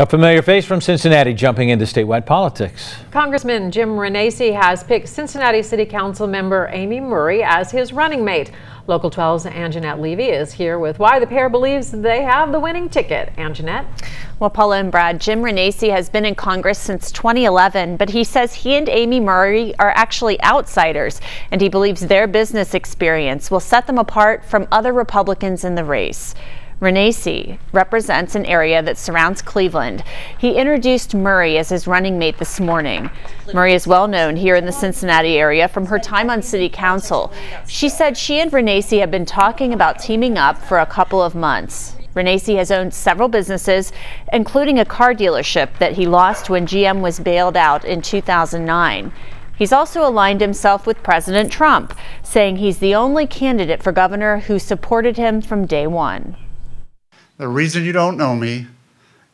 A familiar face from Cincinnati jumping into statewide politics. Congressman Jim Renacci has picked Cincinnati City Council member Amy Murray as his running mate. Local 12's Angenette Levy is here with why the pair believes they have the winning ticket. Angenette? Well, Paula and Brad, Jim Renacci has been in Congress since 2011, but he says he and Amy Murray are actually outsiders, and he believes their business experience will set them apart from other Republicans in the race. Renacci represents an area that surrounds Cleveland. He introduced Murray as his running mate this morning. Murray is well known here in the Cincinnati area from her time on city council. She said she and Renacci have been talking about teaming up for a couple of months. Renacci has owned several businesses, including a car dealership that he lost when GM was bailed out in 2009. He's also aligned himself with President Trump, saying he's the only candidate for governor who supported him from day one. The reason you don't know me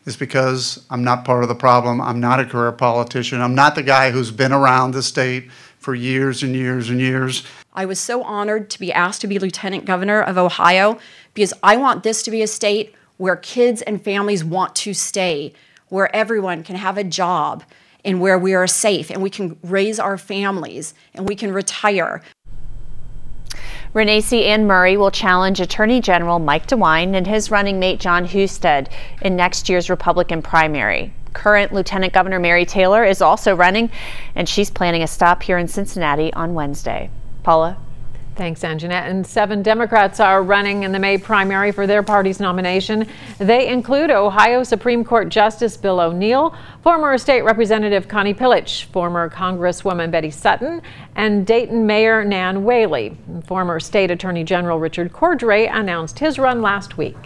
is because I'm not part of the problem. I'm not a career politician. I'm not the guy who's been around the state for years and years and years. I was so honored to be asked to be Lieutenant Governor of Ohio because I want this to be a state where kids and families want to stay, where everyone can have a job, and where we are safe and we can raise our families and we can retire. Renacci and Murray will challenge Attorney General Mike DeWine and his running mate John Husted in next year's Republican primary. Current Lieutenant Governor Mary Taylor is also running, and she's planning a stop here in Cincinnati on Wednesday. Paula? Thanks, Angenette. And seven Democrats are running in the May primary for their party's nomination. They include Ohio Supreme Court Justice Bill O'Neill, former State Representative Connie Pillich, former Congresswoman Betty Sutton, and Dayton Mayor Nan Whaley. Former State Attorney General Richard Cordray announced his run last week.